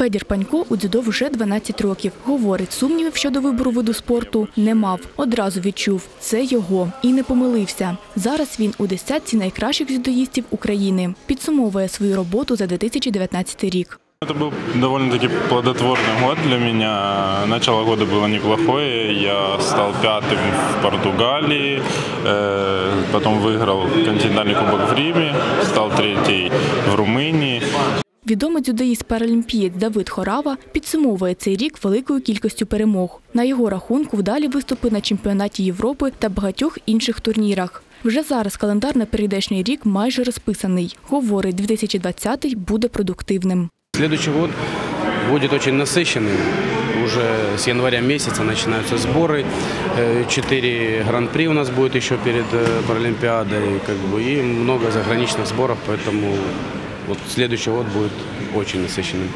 Федір Панько у дзюдо вже 12 років. Говорить, сумнівів щодо вибору виду спорту не мав. Одразу відчув – це його. І не помилився. Зараз він у десятці найкращих дзюдоїстів України. Підсумовує свою роботу за 2019 рік. Это был довольно-таки плодотворный год для меня. Начало года было неплохое. Я стал пятым в Португалии, э, потом выиграл континентальный кубок в Риме, стал третий в Румынии. Відомий дзюдоїст-паралімпієць Давид Хорава підсумовує цей рік великою кількістю перемог. На його рахунку вдалі виступи на чемпіонаті Європи та багатьох інших турнірах. Вже зараз календар на перейдешній рік майже розписаний. Говорить, 2020 буде продуктивним. Следующий год будет очень насыщенным. Уже с января месяца начинаются сборы. Э, Четыре гран-при у нас будет еще перед э, Паралимпиадой. Как бы, и много заграничных сборов, поэтому вот следующий год будет очень насыщенным.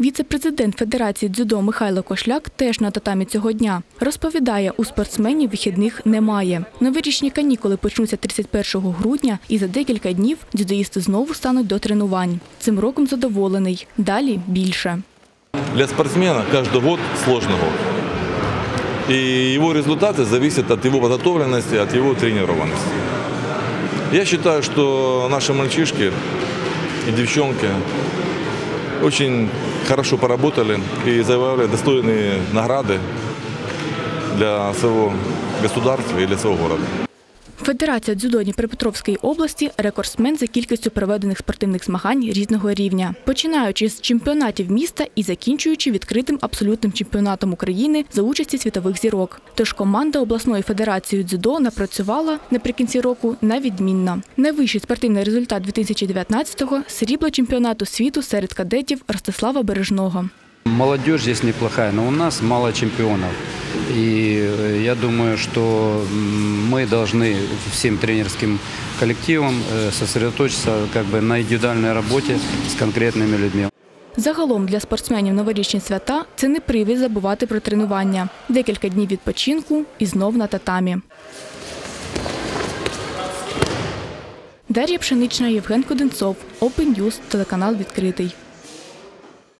Віце-президент Федерації дзюдо Михайло Кошляк теж на татамі цього дня. Розповідає, у спортсменів вихідних немає. Новорічні канікули почнуться 31 грудня і за декілька днів дзюдоїсти знову стануть до тренувань. Цим роком задоволений. Далі більше. Для спортсмена каждый год сложный год. И его результаты зависят от его подготовленности, от его тренированности. Я считаю, что наши мальчишки и девчонки очень хорошо поработали и завоевали достойные награды для своего государства и для своего города. Федерація дзюдо Дніпропетровської області рекордсмен за кількістю проведених спортивних змагань різного рівня, починаючи з чемпіонатів міста і закінчуючи відкритим абсолютним чемпіонатом України за участі світових зірок. Тож команда обласної федерації дзюдо напрацювала наприкінці року на відмінно. Найвищий спортивний результат 2019-го – срібло чемпіонату світу серед кадетів Ростислава Бережного. Молодежь здесь неплохая, но у нас мало чемпионов. И э, я думаю, что м, мы должны всем тренерским коллективам э, сосредоточиться как бы на индивидуальной работе с конкретными людьми. Загалом для спортсменів новорічні свята – це не привід забувати про тренування. Декілька днів відпочинку і знов на татамі. Дар'я Пшенична, Євген Коденцов, Open News, телеканал відкритий.